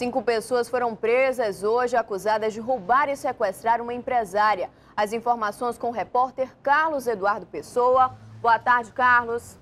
Cinco pessoas foram presas hoje acusadas de roubar e sequestrar uma empresária. As informações com o repórter Carlos Eduardo Pessoa. Boa tarde, Carlos.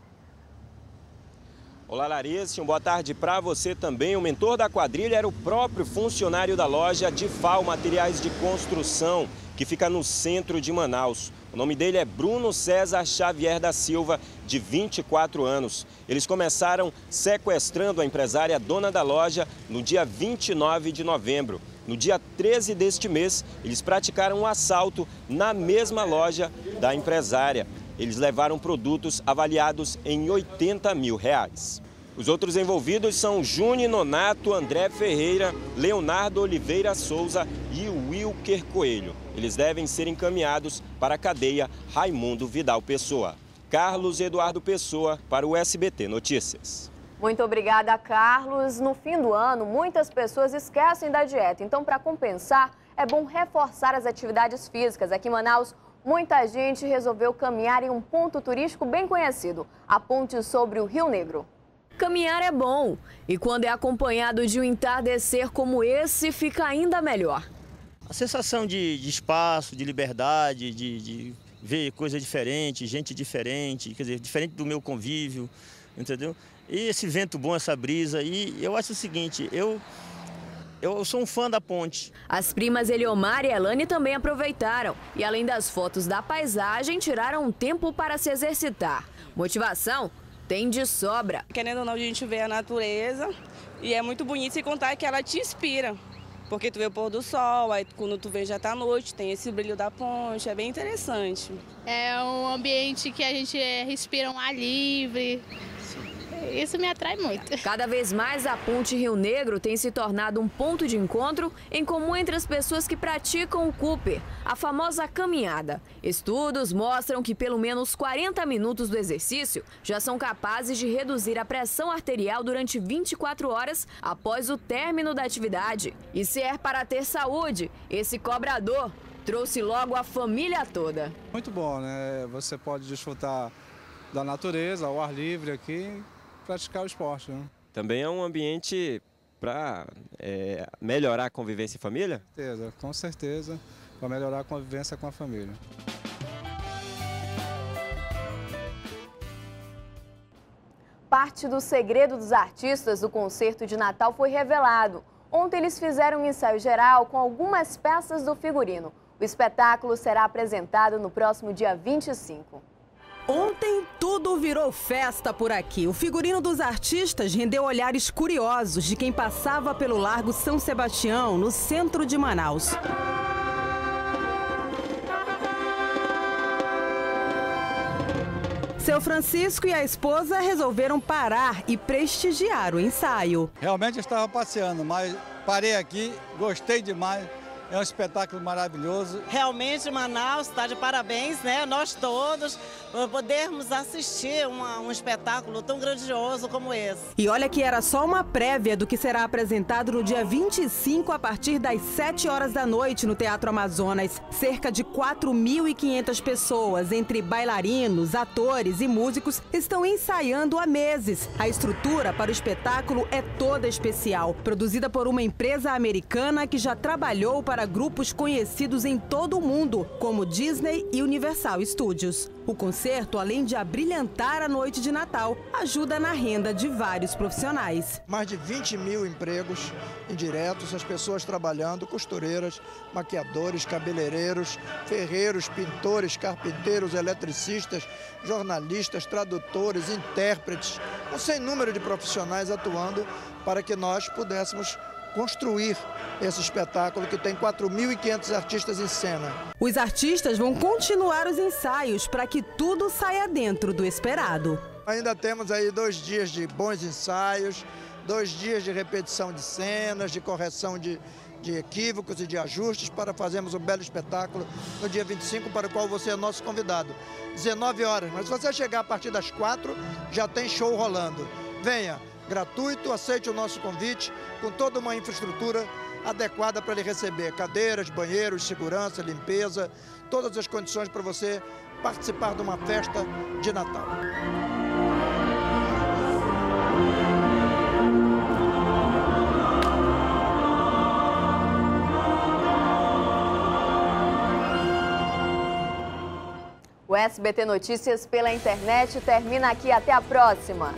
Olá, Larissa. Boa tarde para você também. O mentor da quadrilha era o próprio funcionário da loja de FAO Materiais de Construção, que fica no centro de Manaus. O nome dele é Bruno César Xavier da Silva, de 24 anos. Eles começaram sequestrando a empresária dona da loja no dia 29 de novembro. No dia 13 deste mês, eles praticaram um assalto na mesma loja da empresária. Eles levaram produtos avaliados em 80 mil reais. Os outros envolvidos são Júnior Nonato, André Ferreira, Leonardo Oliveira Souza e Wilker Coelho. Eles devem ser encaminhados para a cadeia Raimundo Vidal Pessoa. Carlos Eduardo Pessoa para o SBT Notícias. Muito obrigada, Carlos. No fim do ano, muitas pessoas esquecem da dieta. Então, para compensar, é bom reforçar as atividades físicas. Aqui em Manaus, muita gente resolveu caminhar em um ponto turístico bem conhecido, a ponte sobre o Rio Negro. Caminhar é bom e quando é acompanhado de um entardecer como esse, fica ainda melhor. A sensação de, de espaço, de liberdade, de, de ver coisa diferente, gente diferente, quer dizer, diferente do meu convívio, entendeu? E esse vento bom, essa brisa. E eu acho o seguinte, eu eu sou um fã da ponte. As primas Eliomar e Elane também aproveitaram. E além das fotos da paisagem, tiraram um tempo para se exercitar. Motivação tem de sobra. Querendo ou não, a gente vê a natureza e é muito bonito se contar que ela te inspira. Porque tu vê o pôr do sol, aí quando tu vê já tá noite, tem esse brilho da ponte, é bem interessante. É um ambiente que a gente respira um ar livre, isso me atrai muito. Cada vez mais a Ponte Rio Negro tem se tornado um ponto de encontro em comum entre as pessoas que praticam o Cooper, a famosa caminhada. Estudos mostram que pelo menos 40 minutos do exercício já são capazes de reduzir a pressão arterial durante 24 horas após o término da atividade. E se é para ter saúde, esse cobrador trouxe logo a família toda. Muito bom, né? Você pode desfrutar da natureza, ao ar livre aqui, praticar o esporte. Né? Também é um ambiente para é, melhorar a convivência em família? Com certeza, com certeza, para melhorar a convivência com a família. Parte do segredo dos artistas do concerto de Natal foi revelado. Ontem eles fizeram um ensaio geral com algumas peças do figurino. O espetáculo será apresentado no próximo dia 25. Ontem tudo virou festa por aqui. O figurino dos artistas rendeu olhares curiosos de quem passava pelo Largo São Sebastião, no centro de Manaus. Seu Francisco e a esposa resolveram parar e prestigiar o ensaio. Realmente estava passeando, mas parei aqui, gostei demais. É um espetáculo maravilhoso. Realmente, Manaus está de parabéns, né? Nós todos, por podermos assistir uma, um espetáculo tão grandioso como esse. E olha que era só uma prévia do que será apresentado no dia 25, a partir das 7 horas da noite, no Teatro Amazonas. Cerca de 4.500 pessoas, entre bailarinos, atores e músicos, estão ensaiando há meses. A estrutura para o espetáculo é toda especial, produzida por uma empresa americana que já trabalhou para para grupos conhecidos em todo o mundo, como Disney e Universal Studios. O concerto, além de abrilhantar a noite de Natal, ajuda na renda de vários profissionais. Mais de 20 mil empregos indiretos, as pessoas trabalhando, costureiras, maquiadores, cabeleireiros, ferreiros, pintores, carpinteiros, eletricistas, jornalistas, tradutores, intérpretes, um sem número de profissionais atuando para que nós pudéssemos construir esse espetáculo que tem 4.500 artistas em cena. Os artistas vão continuar os ensaios para que tudo saia dentro do esperado. Ainda temos aí dois dias de bons ensaios, dois dias de repetição de cenas, de correção de, de equívocos e de ajustes para fazermos um belo espetáculo no dia 25, para o qual você é nosso convidado. 19 horas, mas se você chegar a partir das 4, já tem show rolando. Venha, gratuito, aceite o nosso convite com toda uma infraestrutura adequada para ele receber cadeiras, banheiros, segurança, limpeza, todas as condições para você participar de uma festa de Natal. O SBT Notícias pela internet termina aqui. Até a próxima!